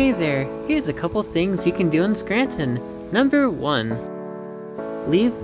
Hey there, here's a couple things you can do in Scranton. Number 1. Leave